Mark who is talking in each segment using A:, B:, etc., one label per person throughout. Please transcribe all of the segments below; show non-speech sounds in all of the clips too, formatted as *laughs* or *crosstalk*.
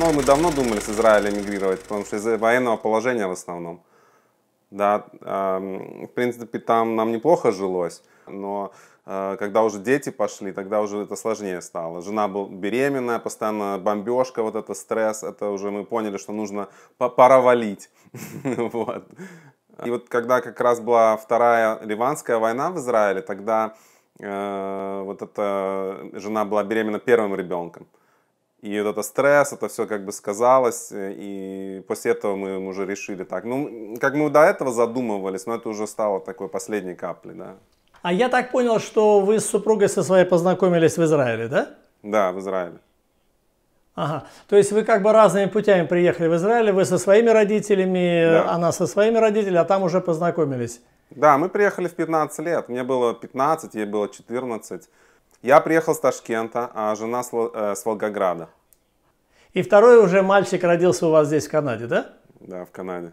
A: Ну, мы давно думали с Израиля мигрировать, потому что из-за военного положения в основном. Да, э, в принципе, там нам неплохо жилось, но э, когда уже дети пошли, тогда уже это сложнее стало. Жена была беременная, постоянно бомбежка, вот это стресс, это уже мы поняли, что нужно пора валить. *laughs* И вот когда как раз была вторая ливанская война в Израиле, тогда э, вот эта жена была беременна первым ребенком. И вот это стресс, это все как бы сказалось, и после этого мы уже решили так. Ну, как мы до этого задумывались, но это уже стало такой последней каплей, да.
B: А я так понял, что вы с супругой со своей познакомились в Израиле, да?
A: Да, в Израиле.
B: Ага. То есть вы как бы разными путями приехали в Израиль, вы со своими родителями, да. она со своими родителями, а там уже познакомились.
A: Да, мы приехали в 15 лет. Мне было 15, ей было 14. Я приехал с Ташкента, а жена с, э, с Волгограда.
B: И второй уже мальчик родился у вас здесь, в Канаде, да?
A: Да, в Канаде.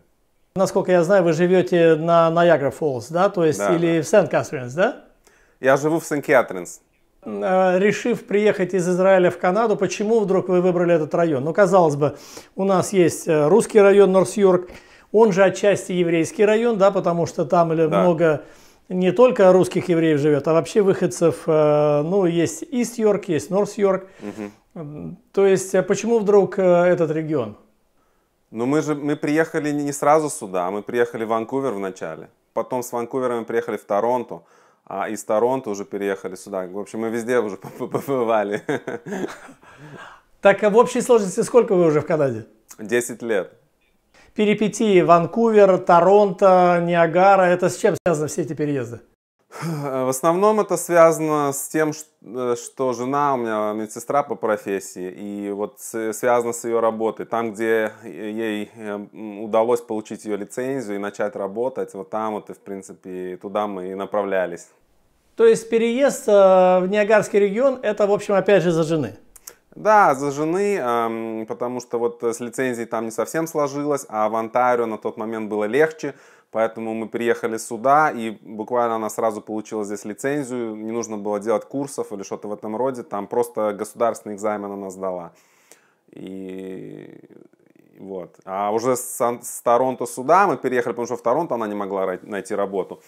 B: Насколько я знаю, вы живете на Наягра Фоллс, да? То есть, да, или да. в Сент-Катринс, да?
A: Я живу в Сент-Катринс.
B: Э, решив приехать из Израиля в Канаду, почему вдруг вы выбрали этот район? Ну, казалось бы, у нас есть э, русский район Норс-Йорк, он же отчасти еврейский район, да, потому что там да. много не только русских евреев живет, а вообще выходцев, э, ну, есть Ист-Йорк, есть Норс-Йорк. Угу. То есть, почему вдруг этот регион?
A: Ну, мы же мы приехали не сразу сюда, мы приехали в Ванкувер вначале. Потом с Ванкувера мы приехали в Торонто а из Торонто уже переехали сюда. В общем, мы везде уже *laughs* побывали.
B: Так, а в общей сложности сколько вы уже в Канаде?
A: Десять лет.
B: Перипетии Ванкувер, Торонто, Ниагара, это с чем связаны все эти переезды?
A: В основном это связано с тем, э, что жена у меня медсестра по профессии, и вот связано с ее работой. Там, где ей э, удалось получить ее лицензию и начать работать, вот там вот и, в принципе, туда мы и направлялись.
B: То есть переезд э, в Ниагарский регион, это, в общем, опять же, за жены?
A: Да, за жены, потому что вот с лицензией там не совсем сложилось, а в Онтарио на тот момент было легче, Поэтому мы приехали сюда, и буквально она сразу получила здесь лицензию. Не нужно было делать курсов или что-то в этом роде. Там просто государственный экзамен она сдала. И вот. А уже с, с Торонто сюда мы переехали, потому что в Торонто она не могла найти работу.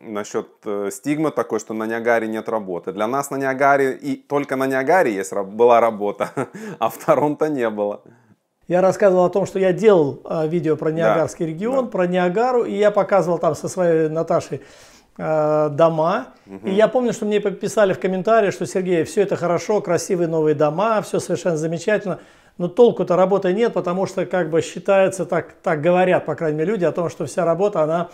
A: Насчет э, стигмы такой, что на Ниагаре нет работы. Для нас на Ниагаре и только на Ниагаре есть, была работа, *laughs* а в Торонто не было.
B: Я рассказывал о том, что я делал э, видео про Ниагарский да, регион, да. про Ниагару, и я показывал там со своей Наташей э, дома. Угу. И я помню, что мне подписали в комментариях, что Сергей, все это хорошо, красивые новые дома, все совершенно замечательно. Но толку-то работы нет, потому что как бы считается, так, так говорят, по крайней мере, люди о том, что вся работа, она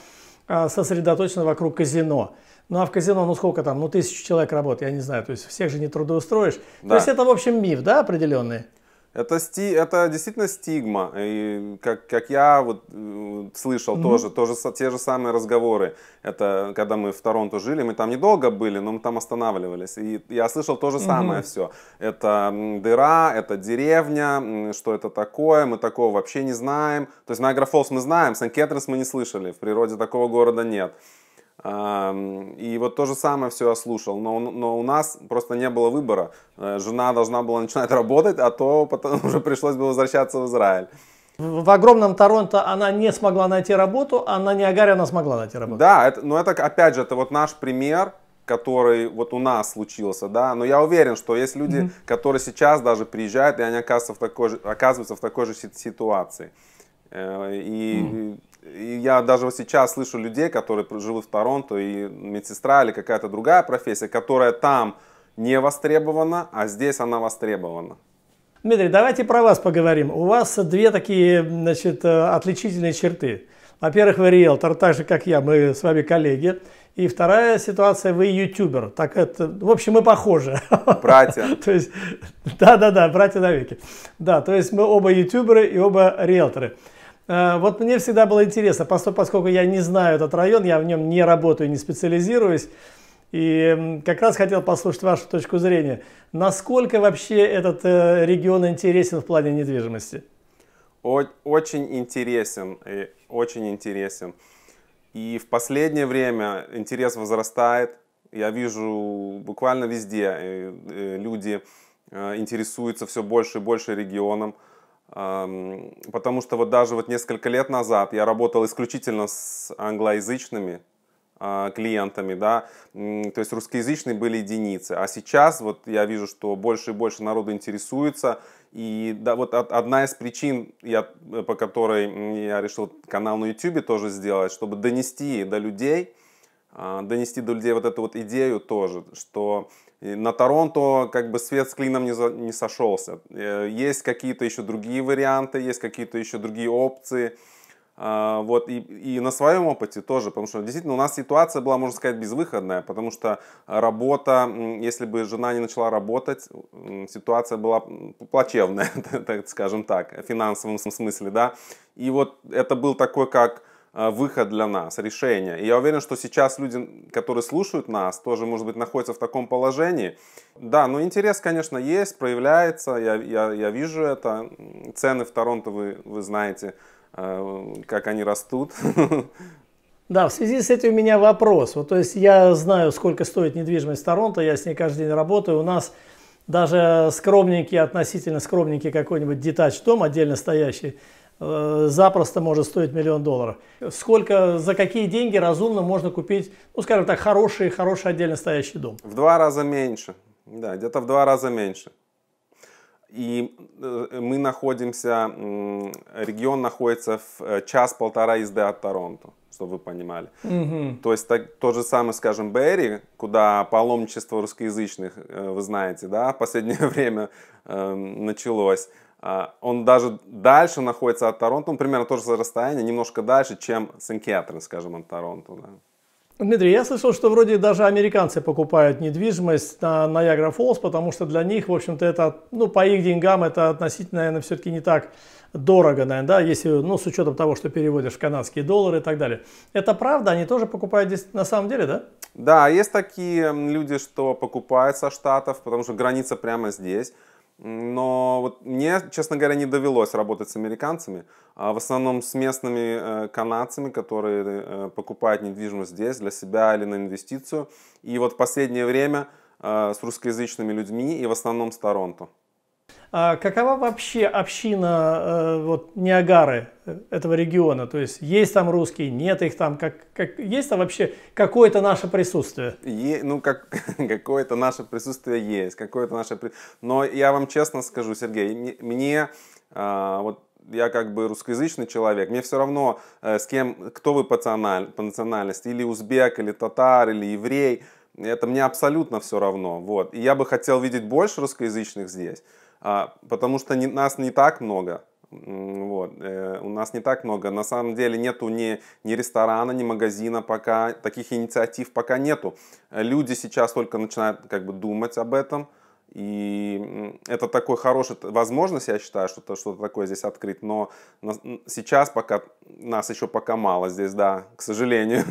B: сосредоточена вокруг казино. Ну а в казино, ну сколько там, ну тысячу человек работает, я не знаю, то есть всех же не трудоустроишь. Да. То есть это, в общем, миф, да, определенный?
A: Это, сти, это действительно стигма. И как, как я вот э, слышал mm-hmm. тоже, тоже те же самые разговоры. Это когда мы в Торонто жили, мы там недолго были, но мы там останавливались. И я слышал то же самое mm-hmm. все. Это дыра, это деревня, что это такое, мы такого вообще не знаем. То есть Найгра Фолс мы знаем, Сан-Кетринс мы не слышали, в природе такого города нет. И вот то же самое все я слушал, но, но у нас просто не было выбора. Э, жена должна была начинать *laughs* работать, а то потом *laughs* уже пришлось бы возвращаться в Израиль.
B: В огромном Торонто она не смогла найти работу, а на Ниагаре она смогла найти работу.
A: Да, это, но это опять же, это вот наш пример, который вот у нас случился, да, но я уверен, что есть люди, mm-hmm. которые сейчас даже приезжают, и они оказываются в такой же, оказываются в такой же ситуации. Э, и mm-hmm и я даже вот сейчас слышу людей, которые живут в Торонто, и медсестра или какая-то другая профессия, которая там не востребована, а здесь она востребована.
B: Дмитрий, давайте про вас поговорим. У вас две такие значит, э, отличительные черты. Во-первых, вы риэлтор, так же, как я, мы с вами коллеги. И вторая ситуация, вы ютубер. Так это, в общем, мы похожи.
A: Братья. *laughs*
B: то есть, да-да-да, братья навеки. Да, то есть мы оба ютуберы и оба риэлторы. Э, вот мне всегда было интересно, поскольку я не знаю этот район, я в нем не работаю, не специализируюсь, и как раз хотел послушать вашу точку зрения. Насколько вообще этот э, регион интересен в плане недвижимости?
A: Очень интересен, очень интересен. И в последнее время интерес возрастает. Я вижу буквально везде э, люди интересуются все больше и больше регионом. Потому что вот даже вот несколько лет назад я работал исключительно с англоязычными а, клиентами, да, то есть русскоязычные были единицы. А сейчас вот я вижу, что больше и больше народу интересуется. И да, вот одна из причин, я, по которой я решил канал на YouTube тоже сделать, чтобы донести до людей, а, донести до людей вот эту вот идею тоже, что на Торонто как бы свет с клином не, за, не сошелся. Э, есть какие-то еще другие варианты, есть какие-то еще другие опции. А, вот, и, и на своем опыте тоже, потому что действительно у нас ситуация была, можно сказать, безвыходная, потому что работа, если бы жена не начала работать, ситуация была плачевная, *laughs* так скажем так, в финансовом смысле, да. И вот это был такой как выход для нас, решение. И я уверен, что сейчас люди, которые слушают нас, тоже, может быть, находятся в таком положении. Да, но интерес, конечно, есть, проявляется, я, я, я вижу это. Цены в Торонто, вы, вы знаете, э, как они растут. *laughs*
B: Да, в связи с этим у меня вопрос. Вот, то есть я знаю, сколько стоит недвижимость в Торонто, я с ней каждый день работаю. У нас даже скромненький, относительно скромненький какой-нибудь детач дом, отдельно стоящий, запросто может стоить миллион долларов. Сколько, за какие деньги разумно можно купить, ну, скажем так, хороший, хороший отдельно стоящий дом?
A: В два раза меньше. Да, где-то в два раза меньше. И э, мы находимся, регион находится в э, час-полтора езды от Торонто, чтобы вы понимали. Угу. То есть так, то же самое, скажем, Берри, куда паломничество русскоязычных, вы знаете, да, в последнее *laughs* время э, началось. А, он даже дальше находится от Торонто, он примерно то же расстояние, немножко дальше, чем Сен-Кэтрин, скажем, от Торонто. Да.
B: Дмитрий, я слышал, что вроде даже американцы покупают недвижимость на Ниагара Фоллс, потому что для них, в общем-то, это, ну, по их деньгам это относительно, наверное, все-таки не так дорого, наверное, да, если, ну, с учетом того, что переводишь в канадские доллары и так далее. Это правда? Они тоже покупают здесь на самом деле, да?
A: Да, есть такие люди, что покупают со Штатов, потому что граница прямо здесь. Но вот мне, честно говоря, не довелось работать с американцами, а в основном с местными э, канадцами, которые э, покупают недвижимость здесь для себя или на инвестицию. И вот в последнее время э, с русскоязычными людьми и в основном с Торонто.
B: А какова вообще община э, вот, Ниагары, э, этого региона? То есть есть там русские, нет их там? Как, как, есть там вообще какое-то наше присутствие?
A: Е, ну, как, *laughs* какое-то наше присутствие есть. Какое-то наше... Но я вам честно скажу, Сергей, мне а, вот я как бы русскоязычный человек, мне все равно, э, с кем, кто вы по, по национальности, или узбек, или татар, или еврей, это мне абсолютно все равно. Вот. И я бы хотел видеть больше русскоязычных здесь. А, потому что не, нас не так много. Вот. Э, у нас не так много. На самом деле нету ни, ни ресторана, ни магазина пока. Таких инициатив пока нету. Люди сейчас только начинают как бы думать об этом. И это такой хороший возможность, я считаю, что-то что такое здесь открыть. Но сейчас пока нас еще пока мало здесь, да, к сожалению.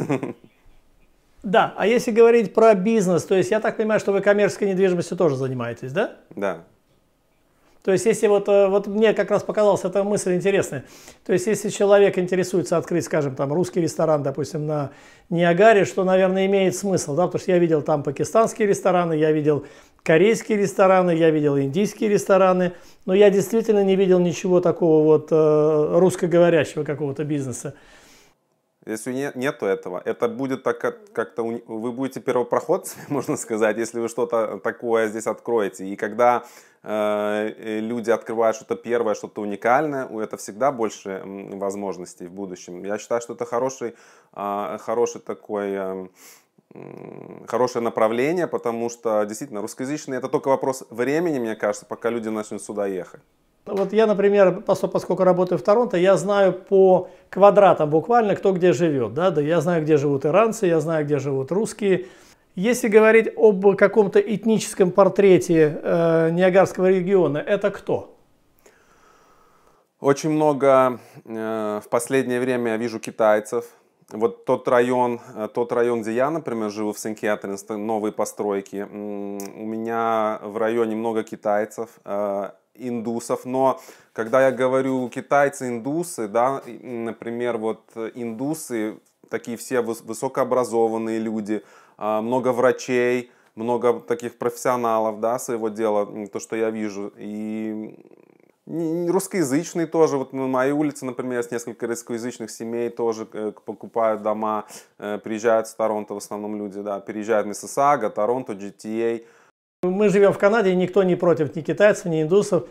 B: Да, а если говорить про бизнес, то есть я так понимаю, что вы коммерческой недвижимостью тоже занимаетесь, да?
A: Да.
B: То есть, если вот, э, вот мне как раз показалась эта мысль интересная. То есть, если человек интересуется открыть, скажем, там русский ресторан, допустим, на Ниагаре, что, наверное, имеет смысл, да, потому что я видел там пакистанские рестораны, я видел корейские рестораны, я видел индийские рестораны, но я действительно не видел ничего такого вот э, русскоговорящего какого-то бизнеса.
A: Если нет, нету этого, это будет так как-то, вы будете первопроходцами, *laughs* можно сказать, если вы что-то такое здесь откроете. И когда э, э люди открывают что-то первое, что-то уникальное, это всегда больше возможностей в будущем. Я считаю, что это хороший, э, хороший такой... Э, хорошее направление, потому что действительно русскоязычные это только вопрос времени, мне кажется, пока люди начнут сюда ехать.
B: Вот я, например, поскольку работаю в Торонто, я знаю по квадратам буквально, кто где живет. Да? Да, я знаю, где живут иранцы, я знаю, где живут русские. Если говорить об каком-то этническом портрете э, Ниагарского региона, это кто?
A: Очень много э, в последнее время я вижу китайцев. Вот тот район, э, тот район, где я, например, живу в Сен-Кэтринс, новые постройки, у меня в районе много китайцев. Э, индусов, но когда я говорю китайцы, индусы, да, например, вот индусы, такие все высокообразованные люди, а, много врачей, много таких профессионалов, да, своего дела, то, что я вижу. И русскоязычные тоже. Вот на моей улице, например, есть несколько русскоязычных семей тоже э, покупают дома, э, приезжают с Торонто в основном люди, да, переезжают в Миссисага, Торонто, GTA.
B: Мы живем в Канаде, и никто не против ни китайцев, ни индусов,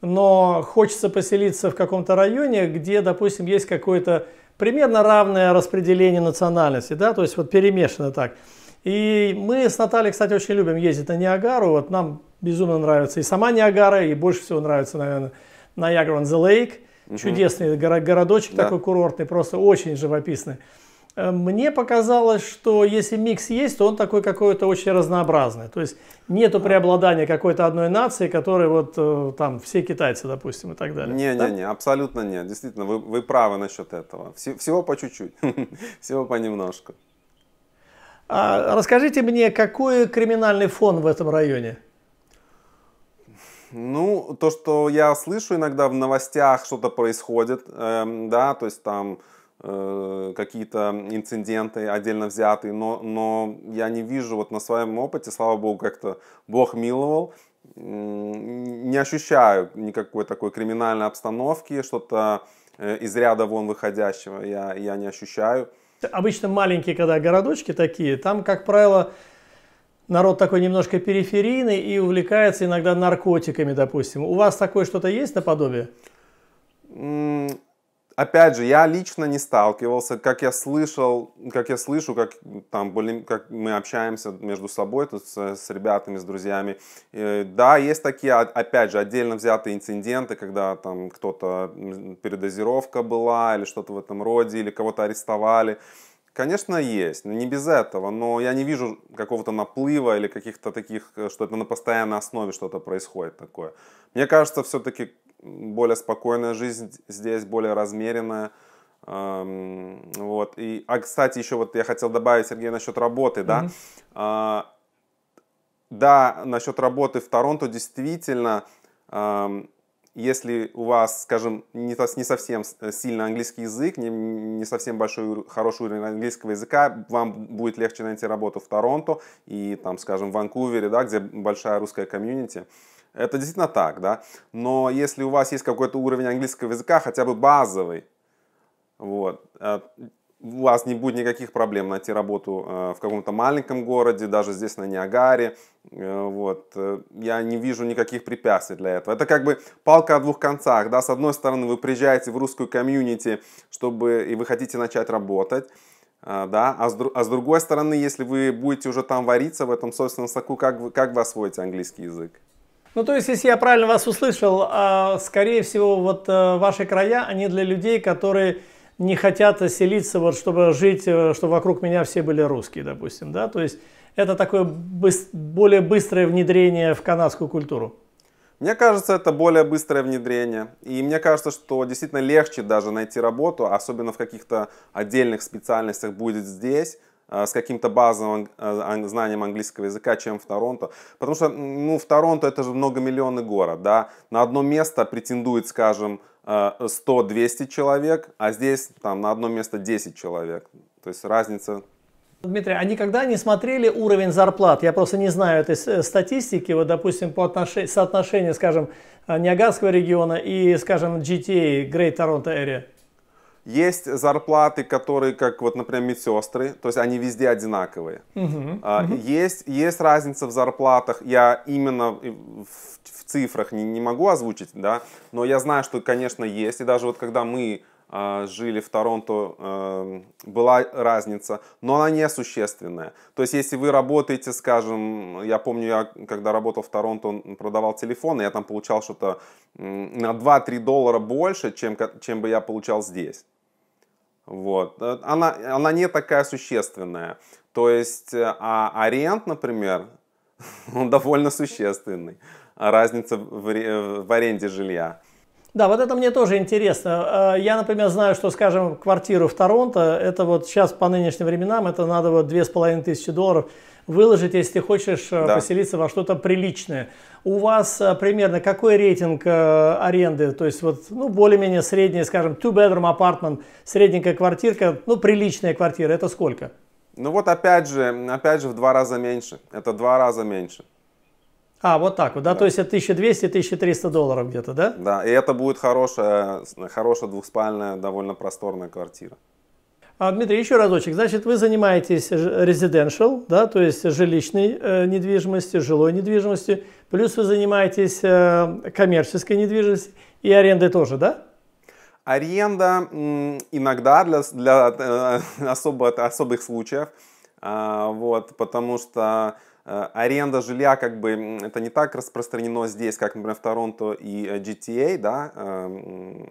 B: но хочется поселиться в каком-то районе, где, допустим, есть какое-то примерно равное распределение национальности, да, то есть вот перемешано так. И мы с Натальей, кстати, очень любим ездить на Ниагару, вот нам безумно нравится и сама Ниагара, и больше всего нравится, наверное, Ниагара on the Lake, угу. чудесный городочек да. такой курортный, просто очень живописный. Мне показалось, что если микс есть, то он такой какой-то очень разнообразный. То есть нету преобладания какой-то одной нации, которой вот э, там все китайцы, допустим, и так далее.
A: Не, да? не, не, абсолютно нет. Действительно, вы, вы правы насчет этого. Всего по чуть-чуть, *laughs* всего понемножку.
B: А расскажите мне, какой криминальный фон в этом районе?
A: Ну, то, что я слышу иногда в новостях, что-то происходит, э, да, то есть там какие-то инциденты отдельно взятые, но, но я не вижу вот на своем опыте, слава богу, как-то Бог миловал, не ощущаю никакой такой криминальной обстановки, что-то э, из ряда вон выходящего я, я не ощущаю.
B: Обычно маленькие, когда городочки такие, там, как правило, народ такой немножко периферийный и увлекается иногда наркотиками, допустим. У вас такое что-то есть наподобие?
A: Опять же, я лично не сталкивался, как я слышал, как я слышу, как там как мы общаемся между собой тут с, с ребятами, с друзьями. И, да, есть такие, опять же, отдельно взятые инциденты, когда там кто-то передозировка была или что-то в этом роде, или кого-то арестовали. Конечно, есть, но не без этого, но я не вижу какого-то наплыва или каких-то таких, э, что это на постоянной основе что-то происходит такое. Мне кажется, все-таки более спокойная жизнь здесь, более размеренная. Вот. И, а, кстати, еще вот я хотел добавить, Сергей, насчет работы, да. Mm-hmm. А, да, насчет работы в Торонто действительно если у вас, скажем, не, не совсем э, сильно английский язык, не, не совсем большой, хороший уровень английского языка, вам будет легче найти работу в Торонто и, там, скажем, в Ванкувере, да, где большая русская комьюнити. Это действительно так, да. Но если у вас есть какой-то уровень английского языка, хотя бы базовый, вот, э, у вас не будет никаких проблем найти работу э, в каком-то маленьком городе, даже здесь на Ниагаре. Э, вот. Я не вижу никаких препятствий для этого. Это как бы палка о двух концах. Да? С одной стороны, вы приезжаете в русскую комьюнити, чтобы и вы хотите начать работать. Да? А, с, а с другой стороны, если вы будете уже там вариться в этом собственном соку, как вы, как вы освоите английский язык?
B: Ну, то есть, если я правильно вас услышал, а, скорее всего, вот ваши края, они для людей, которые не хотят селиться, вот, чтобы жить, э, чтобы вокруг меня все были русские, допустим, да, то есть это такое быс- более быстрое внедрение в канадскую культуру.
A: Мне кажется, это более быстрое внедрение. И мне кажется, что действительно легче даже найти работу, особенно в каких-то отдельных специальностях будет здесь, э, с каким-то базовым э, знанием английского языка, чем в Торонто. Потому что ну, в Торонто это же многомиллионный город. Да? На одно место претендует, скажем, 100-200 человек, а здесь там на одно место 10 человек. То есть разница
B: Дмитрий, а никогда не смотрели уровень зарплат? Я просто не знаю этой э, статистики, вот, допустим, по отношению, соотношению, скажем, э, Ниагарского региона и, скажем, GTA, Great Toronto Area.
A: Есть зарплаты, которые, как вот, например, медсестры, то есть они везде одинаковые. Uh-huh. Uh-huh. Есть, есть разница в зарплатах. Я именно в цифрах не, не могу озвучить, да, но я знаю, что, конечно, есть. И даже вот когда мы э, жили в Торонто, э, была разница, но она несущественная. То есть, если вы работаете, скажем, я помню, я когда работал в Торонто, продавал телефоны, я там получал что-то на 2-3 доллара больше, чем, чем бы я получал здесь. Вот. Э, она, она не такая существенная. То есть, э, а аренд, например, *laughs* он довольно существенный разница в, в аренде жилья.
B: Да, вот это мне тоже интересно. Э, я, например, знаю, что, скажем, квартиру в Торонто, это вот сейчас по нынешним временам, это надо вот две с половиной тысячи долларов выложить, если ты хочешь э, да. поселиться во что-то приличное. У вас э, примерно какой рейтинг аренды? То есть вот, ну, более-менее средний, скажем, two-bedroom apartment, средненькая квартирка, ну, приличная квартира, это сколько?
A: Ну вот опять же, опять же в два раза меньше. Это два раза меньше.
B: А, вот так вот, да? да. То есть это 1200-1300 долларов где-то, да?
A: Да, и это будет хорошая, хорошая двухспальная, довольно просторная квартира.
B: А, Дмитрий, еще разочек. Значит, вы занимаетесь residential, да, то есть жилищной э, недвижимостью, жилой недвижимостью, плюс вы занимаетесь э, коммерческой недвижимостью и арендой тоже, да?
A: Аренда иногда для, для э, *laughs* особо, особых случаев, э, вот, потому что аренда жилья, как бы, это не так распространено здесь, как, например, в Торонто и э, GTA, да, эм,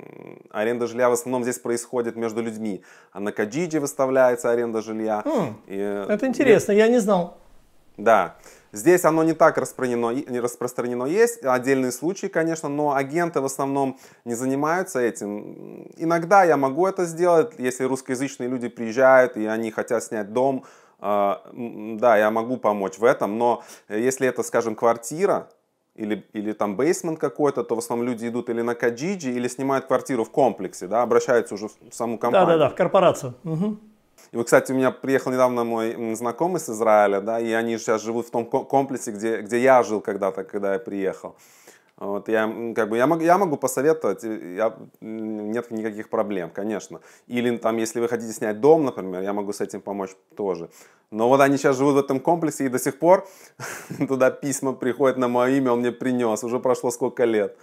A: аренда жилья в основном здесь происходит между людьми, а на Каджиджи выставляется аренда жилья.
B: Mm, и, это интересно, и, я не знал.
A: Да, Здесь оно не так распространено, не распространено есть, отдельные случаи, конечно, но агенты в основном не занимаются этим. Иногда я могу это сделать, если русскоязычные люди приезжают и они хотят снять дом, а, да, я могу помочь в этом, но если это, скажем, квартира, или, или там бейсмент какой-то, то в основном люди идут или на Каджиджи, или снимают квартиру в комплексе, да, обращаются уже в саму компанию.
B: Да-да-да, в корпорацию. Угу.
A: И вот, кстати, у меня приехал недавно мой знакомый с Израиля, да, и они сейчас живут в том комплексе, где, где я жил когда-то, когда я приехал. Вот я, как бы, я, могу, я могу посоветовать, я, нет никаких проблем, конечно. Или там, если вы хотите снять дом, например, я могу с этим помочь тоже. Но вот они сейчас живут в этом комплексе, и до сих пор *laughs* туда письма приходят на мое имя, он мне принес, уже прошло сколько лет.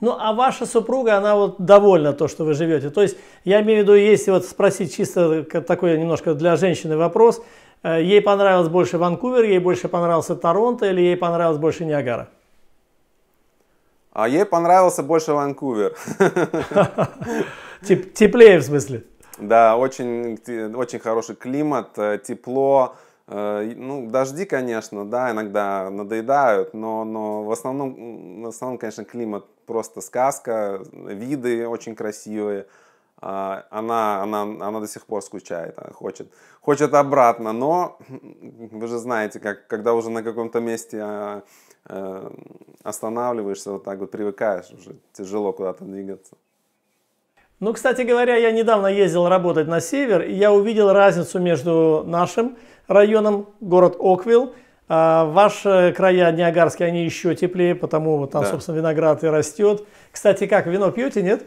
B: Ну, а ваша супруга, она вот довольна то, что вы живете. То есть, я имею в виду, если вот спросить чисто такой немножко для женщины вопрос, э, ей понравилось больше Ванкувер, ей больше понравился Торонто или ей понравилось больше Ниагара?
A: А ей понравился больше Ванкувер. *laughs*
B: Теплее в смысле?
A: Да, очень, очень хороший климат, э, тепло. Э, ну, дожди, конечно, да, иногда надоедают, но, но в, основном, в основном, конечно, климат просто сказка, виды очень красивые. А, она, она, она до сих пор скучает, хочет, хочет обратно, но *laughs* вы же знаете, как, когда уже на каком-то месте а, останавливаешься, вот так вот привыкаешь, уже тяжело куда-то двигаться.
B: Ну, кстати говоря, я недавно ездил работать на север, и я увидел разницу между нашим районом, город Оквилл, а ваши края Ниагарские, они еще теплее, потому вот там, да. собственно, виноград и растет. Кстати, как, вино пьете, нет?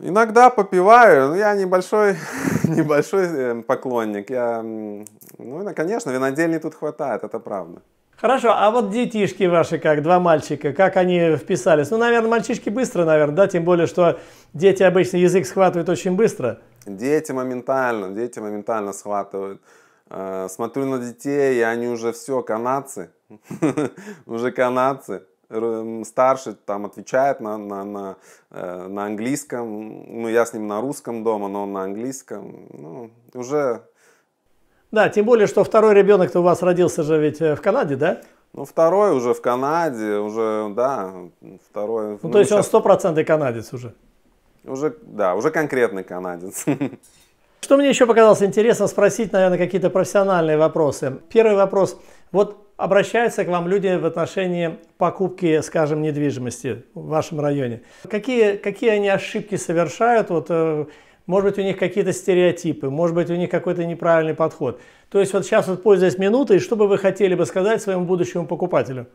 A: Иногда попиваю, я небольшой, *laughs* небольшой э, поклонник. Я, ну, конечно, винодельни тут хватает, это правда.
B: Хорошо, а вот детишки ваши как, два мальчика, как они вписались? Ну, наверное, мальчишки быстро, наверное, да, тем более, что дети обычно язык схватывают очень быстро.
A: Дети моментально, дети моментально схватывают. Э, смотрю на детей, и они уже все, канадцы, *laughs* уже канадцы. Старший там отвечает на, на, на, э, на английском, ну, я с ним на русском дома, но он на английском. Ну, уже
B: да, тем более, что второй ребенок-то у вас родился же ведь э, в Канаде, да?
A: Ну, второй уже в Канаде, уже, да, второй.
B: Ну, ну то есть сейчас... он стопроцентный канадец уже?
A: Уже, да, уже конкретный канадец. *laughs*
B: Что мне еще показалось интересно спросить, наверное, какие-то профессиональные вопросы. Первый вопрос. Вот обращаются к вам люди в отношении покупки, скажем, недвижимости в вашем районе. Какие, какие они ошибки совершают? Вот, э, может быть, у них какие-то стереотипы, может быть, у них какой-то неправильный подход. То есть вот сейчас, вот, пользуясь минутой, что бы вы хотели бы сказать своему будущему покупателю?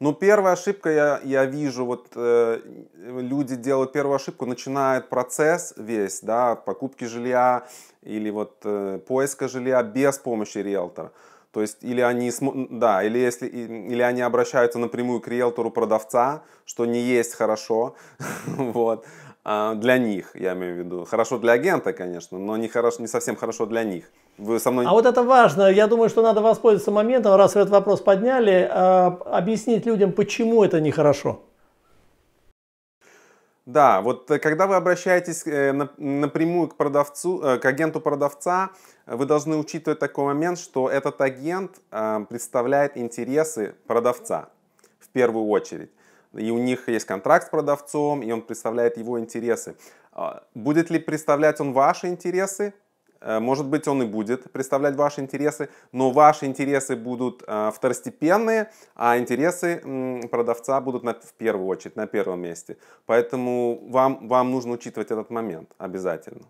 A: Ну, первая ошибка, я, я вижу, вот э, люди делают первую ошибку, начинают процесс весь, да, покупки жилья или вот э, поиска жилья без помощи риэлтора. То есть или они, да, или, если, или они обращаются напрямую к риэлтору продавца, что не есть хорошо, *laughs* вот, для них, я имею в виду. Хорошо для агента, конечно, но не, хорошо, не совсем хорошо для них.
B: Вы со мной... А вот это важно. Я думаю, что надо воспользоваться моментом, раз вы этот вопрос подняли, а, объяснить людям, почему это нехорошо.
A: Да, вот э, когда вы обращаетесь э, напрямую к продавцу, э, к агенту продавца, вы должны учитывать такой момент, что этот агент представляет интересы продавца в первую очередь и у них есть контракт с продавцом, и он представляет его интересы. А, будет ли представлять он ваши интересы? Э, может быть, он и будет представлять ваши интересы, но ваши интересы будут э, второстепенные, а интересы продавца будут в первую очередь, на первом месте. Поэтому вам, вам нужно учитывать этот момент обязательно.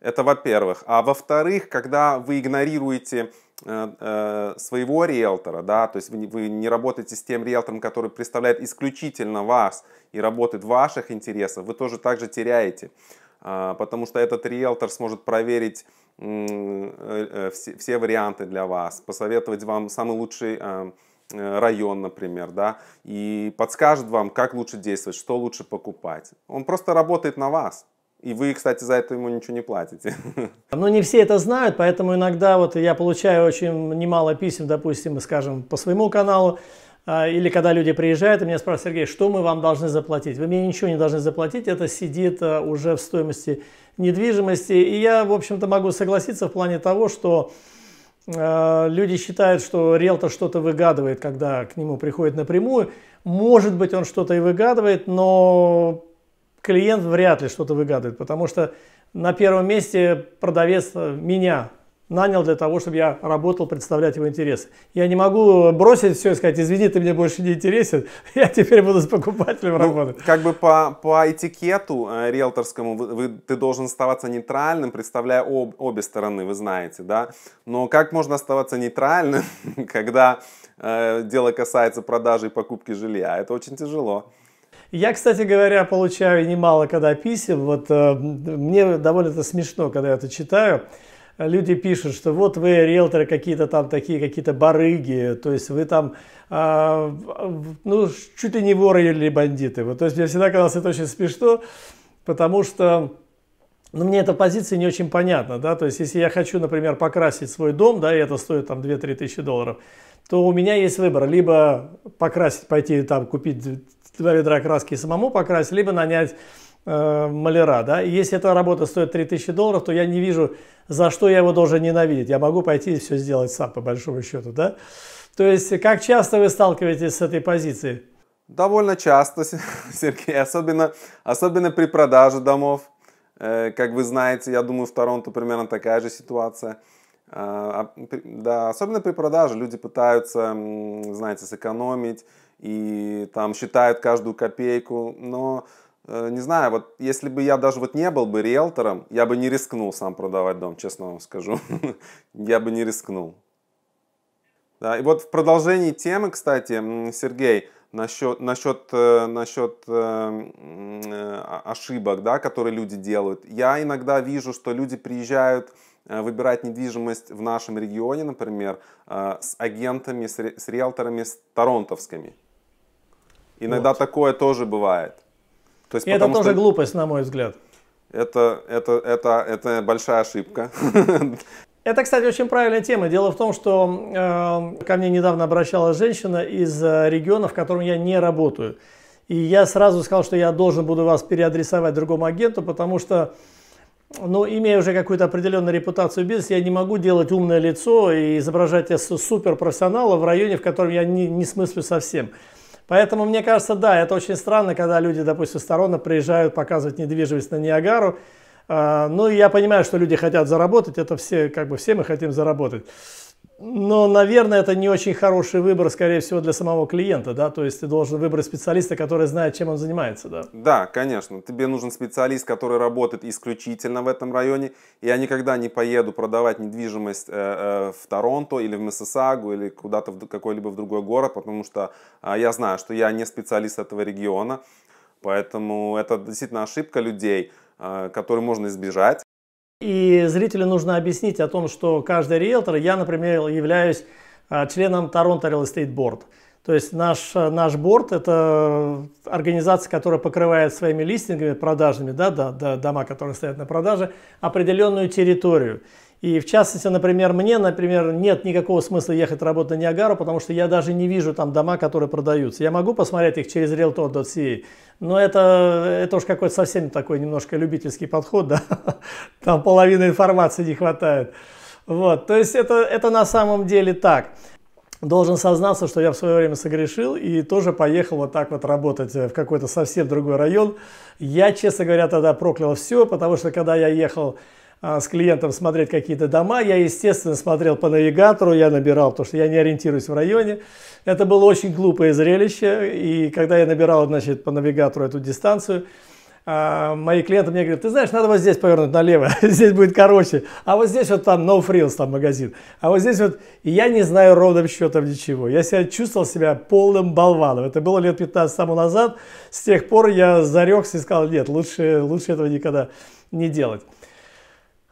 A: Это во-первых. А во-вторых, когда вы игнорируете э, э, своего риэлтора, да, то есть вы, не работаете с тем риэлтором, который представляет исключительно вас и работает в ваших интересах, вы тоже также теряете. Э, потому что этот риэлтор сможет проверить э, все, все варианты для вас, посоветовать вам самый лучший район, например, да, и подскажет вам, как лучше действовать, что лучше покупать. Он просто работает на вас. И вы, кстати, за это ему ничего не платите. *laughs*
B: Но не все это знают, поэтому иногда вот я получаю очень немало писем, допустим, скажем, по своему каналу, а, или когда люди приезжают и меня спрашивают, Сергей, что мы вам должны заплатить? Вы мне ничего не должны заплатить, это сидит а, уже в стоимости недвижимости. И я, в общем-то, могу согласиться в плане того, что э, люди считают, что риэлтор что-то выгадывает, когда к нему приходит напрямую. Может быть, он что-то и выгадывает, но клиент вряд ли что-то выгадывает, потому что на первом месте продавец меня нанял для того, чтобы я работал, представлять его интересы. Я не могу бросить все и сказать, извини, ты мне больше не интересен, *laughs* я теперь буду с покупателем ну, работать.
A: Как бы по, по этикету э, риэлторскому вы, вы, ты должен оставаться нейтральным, представляя об, обе стороны, вы знаете, да? Но как можно оставаться нейтральным, *laughs* когда э, дело касается продажи и покупки жилья? Это очень тяжело.
B: Я, кстати говоря, получаю немало когда писем. Вот э, мне довольно смешно, когда я это читаю. Люди пишут, что вот вы риэлторы какие-то там такие, какие-то барыги, то есть вы там, э, ну, чуть ли не воры или бандиты. Вот, то есть мне всегда казалось это очень смешно, потому что ну, мне эта позиция не очень понятна, да, то есть если я хочу, например, покрасить свой дом, да, и это стоит там 2-3 тысячи долларов, то у меня есть выбор, либо покрасить, пойти там купить ведра краски самому покрасить, либо нанять э, маляра. Да? И если эта работа стоит 3000 долларов, то я не вижу, за что я его должен ненавидеть. Я могу пойти и все сделать сам, по большому счету. Да? То есть, как часто вы сталкиваетесь с этой позицией?
A: Довольно часто, *laughs* Сергей, особенно, особенно при продаже домов. Э, как вы знаете, я думаю, в Торонто примерно такая же ситуация. Э, да, особенно при продаже люди пытаются, знаете, сэкономить и там считают каждую копейку, но э, не знаю, вот если бы я даже вот не был бы риэлтором, я бы не рискнул сам продавать дом, честно вам скажу. *laughs* я бы не рискнул. Да, и вот в продолжении темы, кстати, Сергей, насчет, насчет, э, насчет э, ошибок, да, которые люди делают. Я иногда вижу, что люди приезжают выбирать недвижимость в нашем регионе, например, с агентами, с риэлторами, с торонтовскими. Иногда вот. такое тоже бывает.
B: То есть, И это тоже глупость, на мой взгляд.
A: Это, это, это, это большая ошибка. *laughs*
B: Это, кстати, очень правильная тема. Дело в том, что э, ко мне недавно обращалась женщина из э, региона, в котором я не работаю. И я сразу сказал, что я должен буду вас переадресовать другому агенту, потому что, ну, имея уже какую-то определенную репутацию в бизнесе, я не могу делать умное лицо и изображать суперпрофессионала в районе, в котором я не, не смыслю совсем. Поэтому мне кажется, да, это очень странно, когда люди, допустим, сторона приезжают показывать недвижимость на Ниагару. А, ну, я понимаю, что люди хотят заработать, это все, как бы все мы хотим заработать. Но, наверное, это не очень хороший выбор, скорее всего, для самого клиента, да, то есть ты должен выбрать специалиста, который знает, чем он занимается, да.
A: Да, конечно, тебе нужен специалист, который работает исключительно в этом районе. Я никогда не поеду продавать недвижимость э, э, в Торонто или в Миссисагу или куда-то в какой-либо в другой город, потому что э, я знаю, что я не специалист этого региона, поэтому это действительно ошибка людей, э, которую можно избежать.
B: И зрителю нужно объяснить о том, что каждый риэлтор, я, например, являюсь а, членом Торонто Real Estate Board. То есть наш, наш борт – это организация, которая покрывает своими листингами продажными, да, да, да, дома, которые стоят на продаже, определенную территорию. И в частности, например, мне, например, нет никакого смысла ехать работать на Ниагару, потому что я даже не вижу там дома, которые продаются. Я могу посмотреть их через realtor.ca, но это, это уж какой-то совсем такой немножко любительский подход, да? *laughs* Там половины информации не хватает. Вот, то есть это, это на самом деле так. Должен сознаться, что я в свое время согрешил и тоже поехал вот так вот работать в какой-то совсем другой район. Я, честно говоря, тогда проклял все, потому что когда я ехал с клиентом смотреть какие-то дома. Я, естественно, смотрел по навигатору, я набирал, потому что я не ориентируюсь в районе. Это было очень глупое зрелище. И когда я набирал, значит, по навигатору эту дистанцию, а, мои клиенты мне говорят, ты знаешь, надо вот здесь повернуть налево, *laughs* здесь будет короче, а вот здесь вот там No Frills там магазин, а вот здесь вот, и я не знаю ровным счетом ничего. Я себя чувствовал себя полным болваном. Это было лет 15 тому назад. С тех пор я зарекся и сказал, нет, лучше, лучше этого никогда не делать.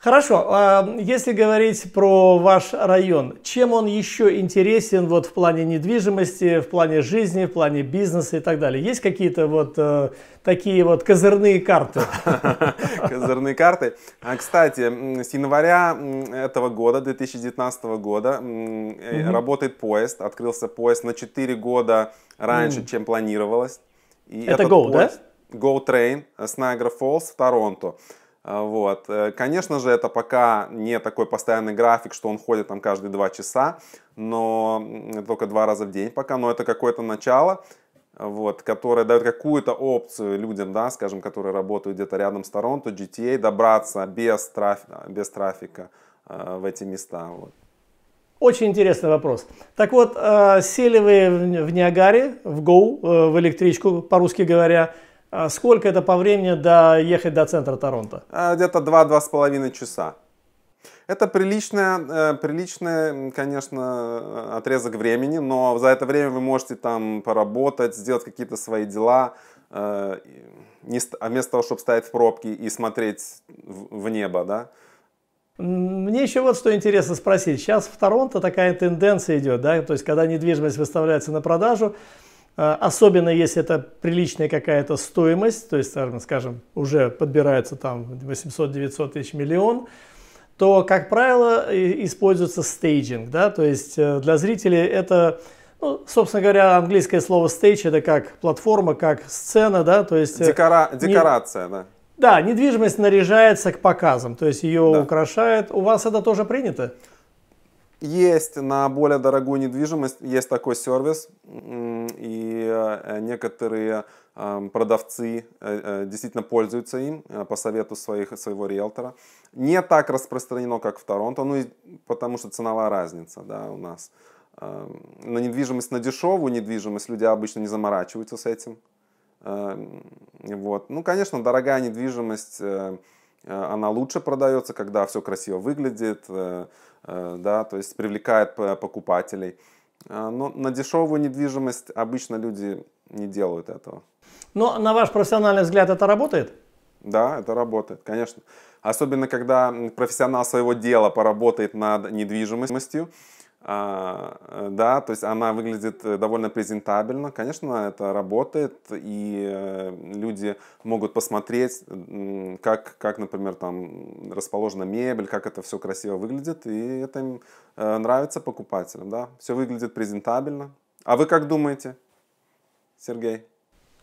B: Хорошо, а если говорить про ваш район, чем он еще интересен вот в плане недвижимости, в плане жизни, в плане бизнеса и так далее? Есть какие-то вот э, такие вот козырные карты? *laughs*
A: Козырные карты. А, кстати, с января этого года, 2019 года, работает поезд. Открылся поезд на 4 года раньше, чем планировалось.
B: Это Go, да?
A: Go Train с Niagara Falls в Торонто. А, вот. Э, конечно же, это пока не такой постоянный график, что он ходит там каждые два часа, но только два раза в день пока, но это какое-то начало, вот, которое дает какую-то опцию людям, да, скажем, которые работают где-то рядом с Торонто, GTA, добраться без трафика, без трафика э, в эти места. Вот.
B: Очень интересный вопрос. Так вот, э, сели вы в Ниагаре, в Go, э, в электричку, по-русски говоря, сколько это по времени доехать до центра Торонто?
A: А, где-то 2-2,5 часа. Это приличный, э, приличный, конечно, отрезок времени, но за это время вы можете там поработать, сделать какие-то свои дела, э, а вместо того, чтобы стоять в пробке и смотреть в небо, да.
B: Мне еще вот что интересно спросить. Сейчас в Торонто такая тенденция идет, да, то есть когда недвижимость выставляется на продажу, а, особенно если это приличная какая-то стоимость, то есть, скажем, уже подбирается там 800-900 тысяч миллион, то, как правило, используется стейджинг, да, то есть э, для зрителей это, ну, собственно говоря, английское слово stage это как платформа, как сцена, да, то есть...
A: Э, Декора... Декорация, не... да.
B: Да, недвижимость наряжается к показам, то есть ее да. украшает. У вас это тоже принято?
A: Есть на более дорогую недвижимость, есть такой сервис, и э, некоторые э, продавцы э, действительно пользуются им по совету своих, своего риэлтора. Не так распространено, как в Торонто, ну и потому что ценовая разница да, у нас. На недвижимость, на дешевую недвижимость люди обычно не заморачиваются с этим. Вот. Ну, конечно, дорогая недвижимость, она лучше продается, когда все красиво выглядит, Э, да, то есть привлекает покупателей. А, но на дешевую недвижимость обычно люди не делают этого.
B: Но на ваш профессиональный взгляд это работает?
A: Да, это работает, конечно. Особенно, когда профессионал своего дела поработает над недвижимостью, э, да, то есть она выглядит э, довольно презентабельно. Конечно, это работает, и э, люди могут посмотреть, как, как, например, там расположена мебель, как это все красиво выглядит, и это им нравится покупателям, да. Все выглядит презентабельно. А вы как думаете, Сергей?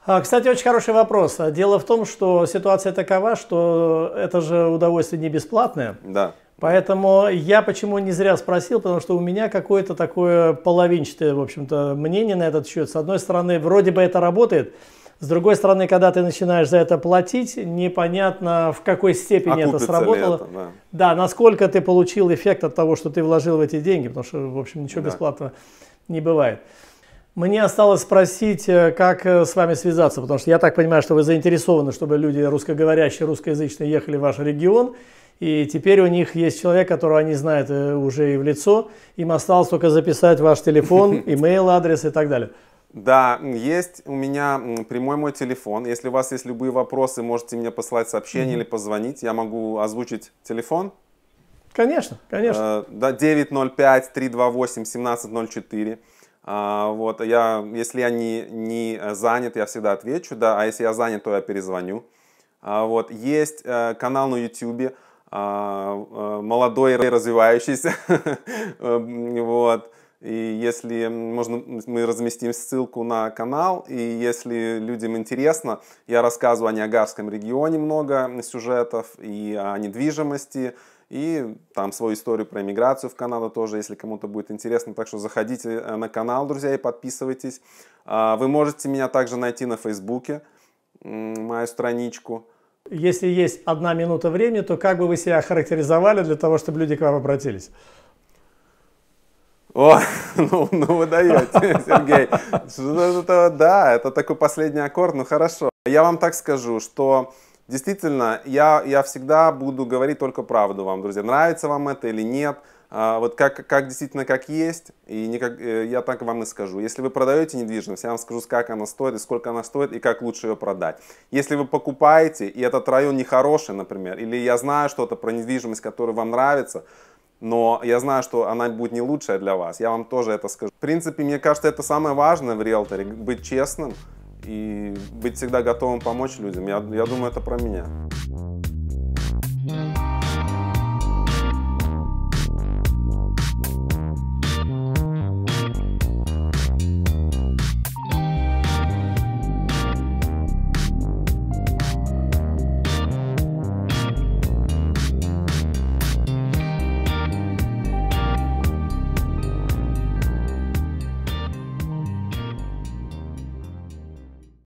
B: А, кстати, очень хороший вопрос. Дело в том, что ситуация такова, что это же удовольствие не бесплатное.
A: Да.
B: Поэтому я почему не зря спросил, потому что у меня какое-то такое половинчатое, в общем-то, мнение на этот счет. С одной стороны, вроде бы это работает, с другой стороны, когда ты начинаешь за это платить, непонятно в какой степени Окупится это сработало. Это, да. да, насколько ты получил эффект от того, что ты вложил в эти деньги, потому что, в общем, ничего да. бесплатного не бывает. Мне осталось спросить, э, как э, с вами связаться, потому что я так понимаю, что вы заинтересованы, чтобы люди русскоговорящие, русскоязычные ехали в ваш регион. И теперь у них есть человек, которого они знают э, уже и в лицо. Им осталось только записать ваш телефон, *laughs* имейл адрес и так далее.
A: Да, есть у меня прямой мой телефон. Если у вас есть любые вопросы, можете мне послать сообщение mm-hmm. или позвонить. Я могу озвучить телефон.
B: Конечно, конечно.
A: Э, да, 905-328-1704. А, вот, я, если я не, не занят, я всегда отвечу, да, а если я занят, то я перезвоню. А, вот, есть э, канал на YouTube молодой и развивающийся. *laughs* вот. И если можно, мы разместим ссылку на канал, и если людям интересно, я рассказываю о Ниагарском регионе много сюжетов и о недвижимости, и там свою историю про иммиграцию в Канаду тоже, если кому-то будет интересно. Так что заходите э, на канал, друзья, и подписывайтесь. А, вы можете меня также найти на Фейсбуке, мою страничку.
B: Если есть одна минута времени, то как бы вы себя характеризовали для того, чтобы люди к вам обратились?
A: О, *laughs* ну, ну вы даете, *laughs* Сергей. Да, это такой последний аккорд, ну хорошо. Я вам так скажу, что действительно я, я всегда буду говорить только правду вам, друзья. Нравится вам это или нет – а, вот как, как действительно как есть, и не как, э, я так вам и скажу. Если вы продаете недвижимость, я вам скажу, как она стоит, и сколько она стоит, и как лучше ее продать. Если вы покупаете, и этот район нехороший, например, или я знаю что-то про недвижимость, которая вам нравится, но я знаю, что она будет не лучшая для вас, я вам тоже это скажу. В принципе, мне кажется, это самое важное в риэлторе, быть честным и быть всегда готовым помочь людям. Я, я думаю, это про меня.